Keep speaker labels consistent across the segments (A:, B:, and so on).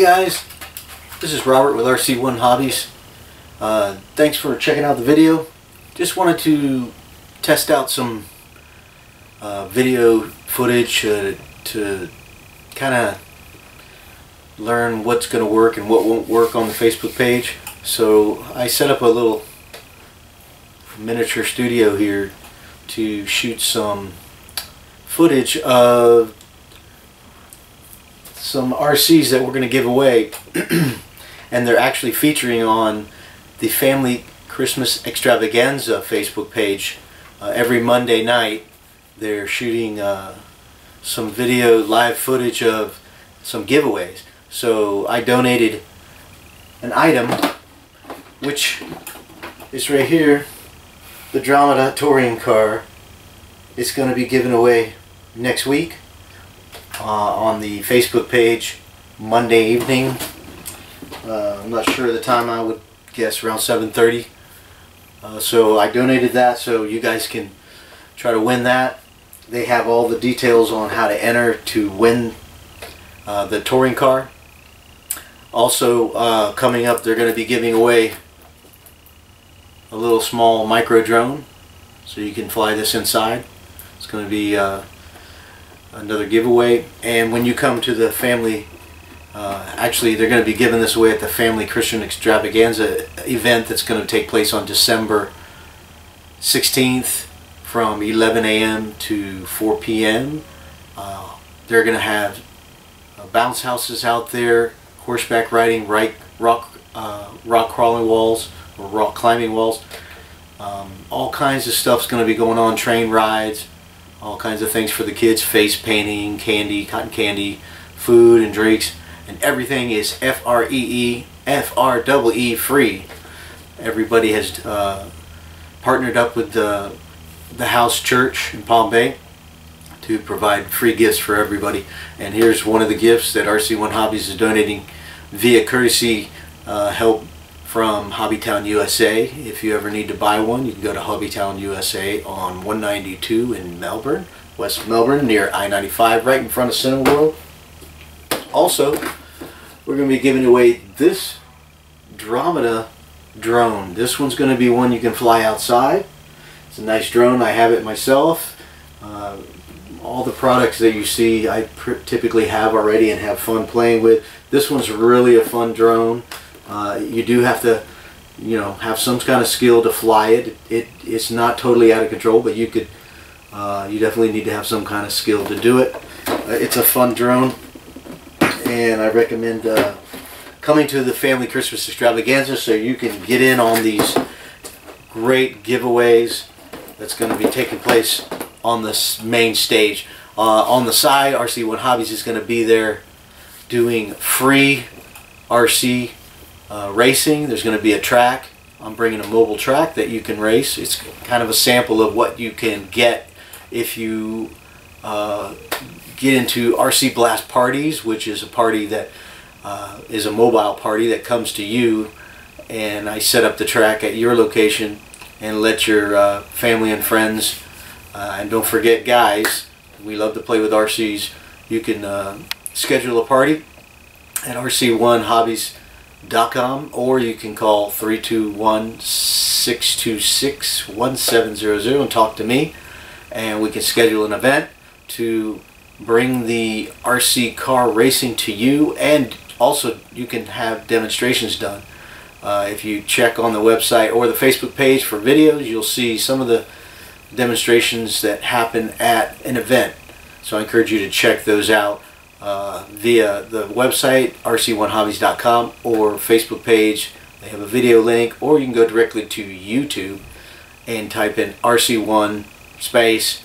A: Guys, this is Robert with RC1 Hobbies. Uh, thanks for checking out the video. Just wanted to test out some uh, video footage uh, to kind of learn what's going to work and what won't work on the Facebook page. So I set up a little miniature studio here to shoot some footage of some RCs that we're going to give away and they're actually featuring on the Family Christmas Extravaganza Facebook page uh, every Monday night. They're shooting uh, some video live footage of some giveaways. So I donated an item which is right here the Dromida touring car. It's going to be given away next week uh, on the Facebook page Monday evening. Uh, I'm not sure the time I would guess around 7.30. Uh, so I donated that so you guys can try to win that. They have all the details on how to enter to win uh, the touring car. Also uh, coming up they're going to be giving away a little small micro drone so you can fly this inside. It's going to be uh, another giveaway and when you come to the family uh, actually they're going to be giving this away at the family Christian extravaganza event that's going to take place on December 16th from 11 a.m. to 4 p.m. Uh, they're going to have uh, bounce houses out there horseback riding right rock uh, rock crawling walls or rock climbing walls um, all kinds of stuff's going to be going on train rides all kinds of things for the kids, face painting, candy, cotton candy, food and drinks, and everything is F-R-E-E, F-R-E-E free. Everybody has uh, partnered up with the, the House Church in Palm Bay to provide free gifts for everybody. And here's one of the gifts that RC1 Hobbies is donating via courtesy uh, help from Hobbytown USA. If you ever need to buy one, you can go to Hobbytown USA on 192 in Melbourne, West Melbourne, near I-95, right in front of Cineworld. Also, we're going to be giving away this Dromida drone. This one's going to be one you can fly outside. It's a nice drone. I have it myself. Uh, all the products that you see I typically have already and have fun playing with. This one's really a fun drone. Uh, you do have to, you know, have some kind of skill to fly it. It, it it's not totally out of control, but you could, uh, you definitely need to have some kind of skill to do it. Uh, it's a fun drone, and I recommend uh, coming to the Family Christmas Extravaganza so you can get in on these great giveaways that's going to be taking place on this main stage. On the side, RC1 Hobbies is going to be there doing free RC uh, racing. There's going to be a track. I'm bringing a mobile track that you can race. It's kind of a sample of what you can get if you uh, get into RC Blast parties, which is a party that uh, is a mobile party that comes to you and I set up the track at your location and let your uh, family and friends uh, and don't forget guys we love to play with RCs you can uh, schedule a party at RC1 Hobbies com or you can call 321-626-1700 and talk to me and we can schedule an event to bring the RC car racing to you and also you can have demonstrations done. Uh, if you check on the website or the Facebook page for videos you'll see some of the demonstrations that happen at an event. So I encourage you to check those out uh, via the website rc1hobbies.com or Facebook page. They have a video link or you can go directly to YouTube and type in RC1 space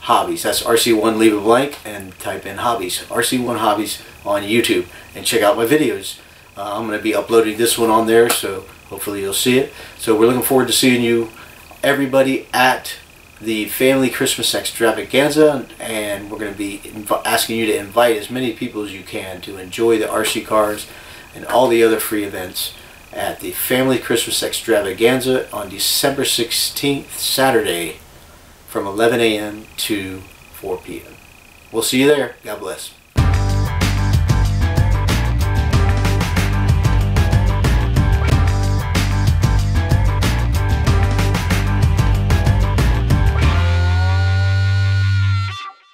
A: hobbies. That's RC1 leave a blank and type in hobbies. RC1 hobbies on YouTube and check out my videos. Uh, I'm going to be uploading this one on there so hopefully you'll see it. So we're looking forward to seeing you everybody at the family Christmas extravaganza and we're going to be asking you to invite as many people as you can to enjoy the RC cars and all the other free events at the family Christmas extravaganza on December 16th Saturday from 11 a.m. to 4 p.m. We'll see you there. God bless.